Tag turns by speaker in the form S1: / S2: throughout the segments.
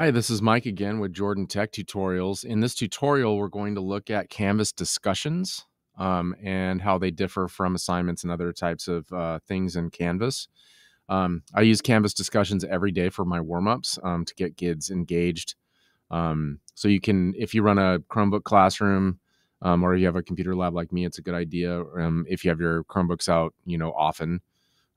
S1: Hi, this is Mike again with Jordan Tech Tutorials. In this tutorial, we're going to look at Canvas discussions um, and how they differ from assignments and other types of uh, things in Canvas. Um, I use Canvas discussions every day for my warm-ups um, to get kids engaged. Um, so you can, if you run a Chromebook classroom um, or you have a computer lab like me, it's a good idea. Um, if you have your Chromebooks out, you know, often,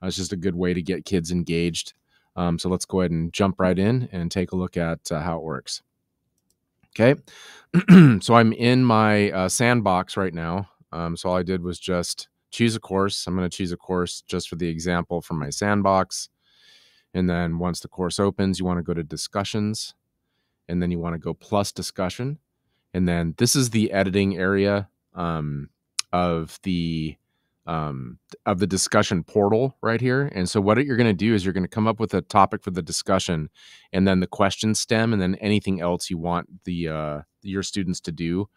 S1: uh, it's just a good way to get kids engaged. Um, so let's go ahead and jump right in and take a look at uh, how it works. Okay, so I'm in my uh, sandbox right now. Um, so all I did was just choose a course. I'm going to choose a course just for the example from my sandbox. And then once the course opens, you want to go to discussions and then you want to go plus discussion. And then this is the editing area um, of the um, of the discussion portal right here. And so what you're going to do is you're going to come up with a topic for the discussion and then the question stem and then anything else you want the uh, your students to do.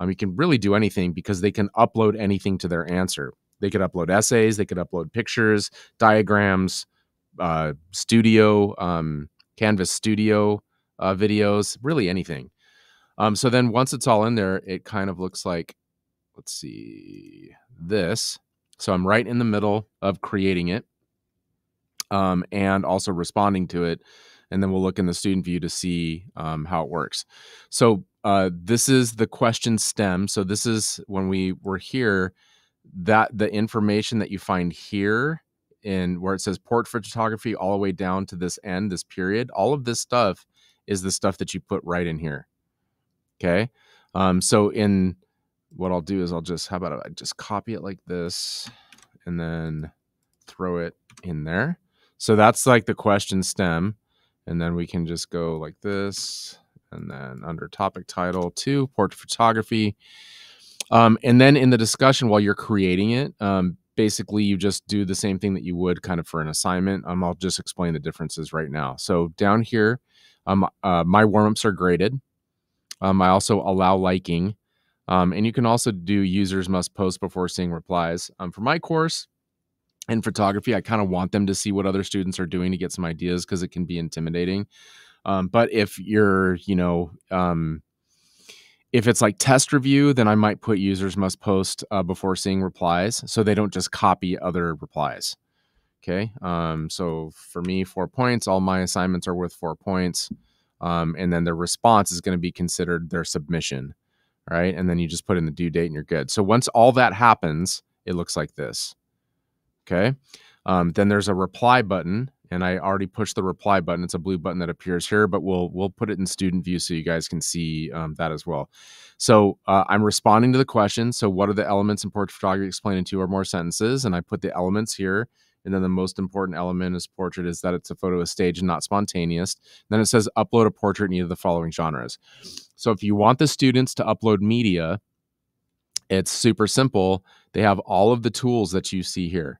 S1: Um, you can really do anything because they can upload anything to their answer. They could upload essays, they could upload pictures, diagrams, uh, studio, um, Canvas studio uh, videos, really anything. Um, so then once it's all in there, it kind of looks like, let's see, this. So I'm right in the middle of creating it um, and also responding to it. And then we'll look in the student view to see um, how it works. So uh, this is the question stem. So this is when we were here, that the information that you find here in where it says portrait photography all the way down to this end, this period, all of this stuff is the stuff that you put right in here. Okay. Um, so in what I'll do is I'll just, how about I just copy it like this and then throw it in there. So that's like the question stem. And then we can just go like this and then under topic title two, portrait photography. Um, and then in the discussion while you're creating it, um, basically you just do the same thing that you would kind of for an assignment. Um, I'll just explain the differences right now. So down here, um, uh, my warm-ups are graded. Um, I also allow liking. Um, and you can also do users must post before seeing replies. Um, for my course in photography, I kind of want them to see what other students are doing to get some ideas because it can be intimidating. Um, but if you're, you know, um, if it's like test review, then I might put users must post uh, before seeing replies so they don't just copy other replies. Okay. Um, so for me, four points. All my assignments are worth four points. Um, and then the response is going to be considered their submission right? And then you just put in the due date and you're good. So once all that happens, it looks like this. Okay. Um, then there's a reply button, and I already pushed the reply button. It's a blue button that appears here, but we'll we'll put it in student view so you guys can see um, that as well. So uh, I'm responding to the question. So what are the elements in portrait photography explained in two or more sentences? And I put the elements here. And then the most important element is portrait is that it's a photo of stage and not spontaneous. then it says upload a portrait in either of the following genres. So if you want the students to upload media, it's super simple. They have all of the tools that you see here.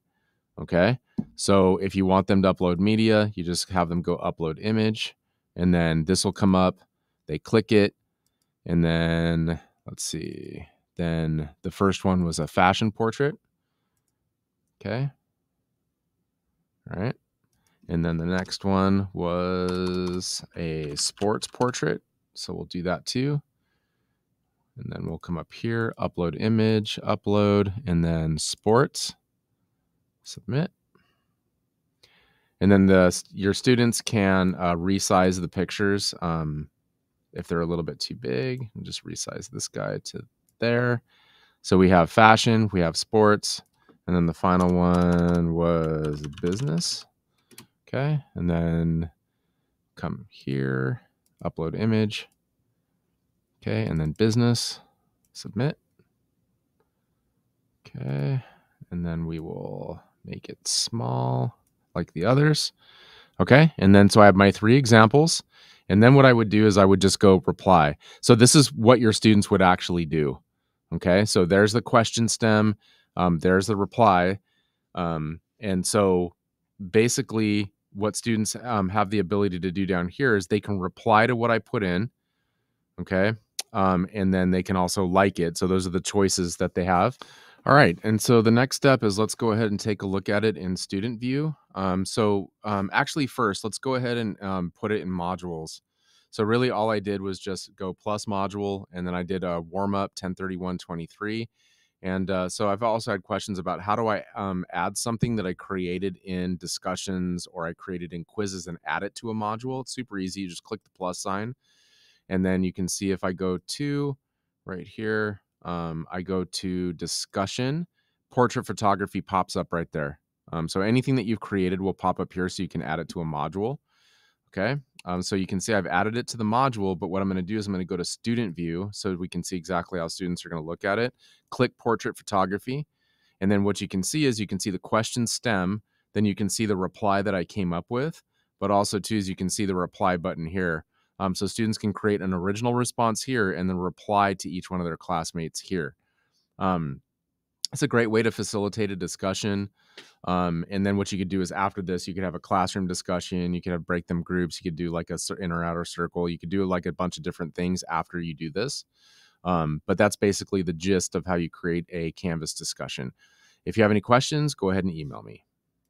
S1: Okay. So if you want them to upload media, you just have them go upload image and then this will come up. They click it and then let's see. Then the first one was a fashion portrait. Okay. All right. And then the next one was a sports portrait. So we'll do that too. And then we'll come up here, upload image, upload, and then sports, submit. And then the your students can uh, resize the pictures um, if they're a little bit too big. And just resize this guy to there. So we have fashion, we have sports, and then the final one was business. Okay, and then come here upload image. Okay, and then business, submit. Okay, and then we will make it small like the others. Okay, and then so I have my three examples. And then what I would do is I would just go reply. So this is what your students would actually do. Okay, so there's the question stem, um, there's the reply. Um, and so basically, what students um, have the ability to do down here is they can reply to what I put in, okay, um, and then they can also like it. So those are the choices that they have. All right, and so the next step is let's go ahead and take a look at it in student view. Um, so um, actually, first, let's go ahead and um, put it in modules. So really all I did was just go plus module and then I did a warm up 103123. And uh, so I've also had questions about how do I um, add something that I created in discussions or I created in quizzes and add it to a module. It's super easy. You just click the plus sign and then you can see if I go to right here, um, I go to discussion, portrait photography pops up right there. Um, so anything that you've created will pop up here so you can add it to a module. Okay, um, so you can see I've added it to the module, but what I'm going to do is I'm going to go to student view so we can see exactly how students are going to look at it. Click portrait photography. And then what you can see is you can see the question stem, then you can see the reply that I came up with, but also too is you can see the reply button here. Um, so students can create an original response here and then reply to each one of their classmates here. Um, it's a great way to facilitate a discussion. Um, and then what you could do is after this, you could have a classroom discussion. You could have break them groups. You could do like a inner outer circle. You could do like a bunch of different things after you do this. Um, but that's basically the gist of how you create a Canvas discussion. If you have any questions, go ahead and email me.